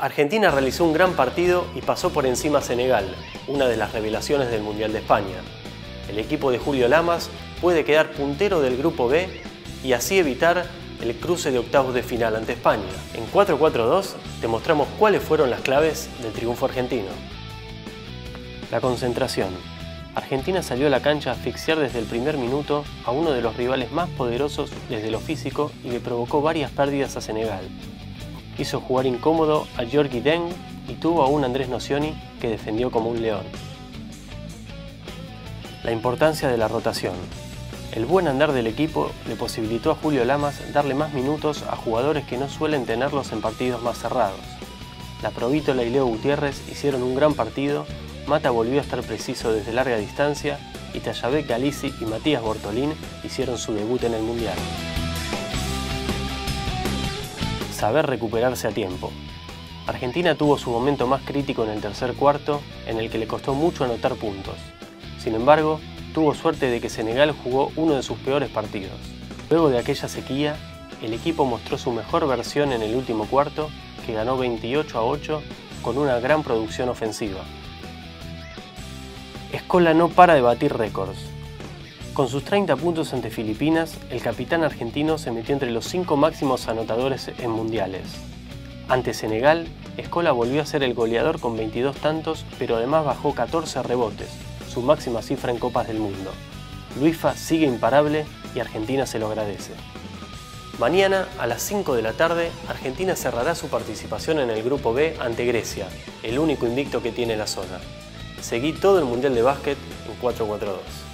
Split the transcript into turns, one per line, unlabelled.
Argentina realizó un gran partido y pasó por encima Senegal, una de las revelaciones del Mundial de España. El equipo de Julio Lamas puede quedar puntero del Grupo B y así evitar el cruce de octavos de final ante España. En 4-4-2 te mostramos cuáles fueron las claves del triunfo argentino. La concentración. Argentina salió a la cancha a asfixiar desde el primer minuto a uno de los rivales más poderosos desde lo físico y le provocó varias pérdidas a Senegal. Hizo jugar incómodo a Georgi Deng y tuvo a un Andrés Nocioni que defendió como un león. La importancia de la rotación. El buen andar del equipo le posibilitó a Julio Lamas darle más minutos a jugadores que no suelen tenerlos en partidos más cerrados. La Provítola y Leo Gutiérrez hicieron un gran partido, Mata volvió a estar preciso desde larga distancia y Tayabek Galisi y Matías Bortolín hicieron su debut en el Mundial. Saber recuperarse a tiempo. Argentina tuvo su momento más crítico en el tercer cuarto, en el que le costó mucho anotar puntos. Sin embargo, tuvo suerte de que Senegal jugó uno de sus peores partidos. Luego de aquella sequía, el equipo mostró su mejor versión en el último cuarto, que ganó 28 a 8 con una gran producción ofensiva. Escola no para de batir récords. Con sus 30 puntos ante Filipinas, el capitán argentino se metió entre los cinco máximos anotadores en mundiales. Ante Senegal, Escola volvió a ser el goleador con 22 tantos, pero además bajó 14 rebotes, su máxima cifra en Copas del Mundo. Luifa sigue imparable y Argentina se lo agradece. Mañana a las 5 de la tarde, Argentina cerrará su participación en el Grupo B ante Grecia, el único invicto que tiene la zona. Seguí todo el Mundial de Básquet en 442.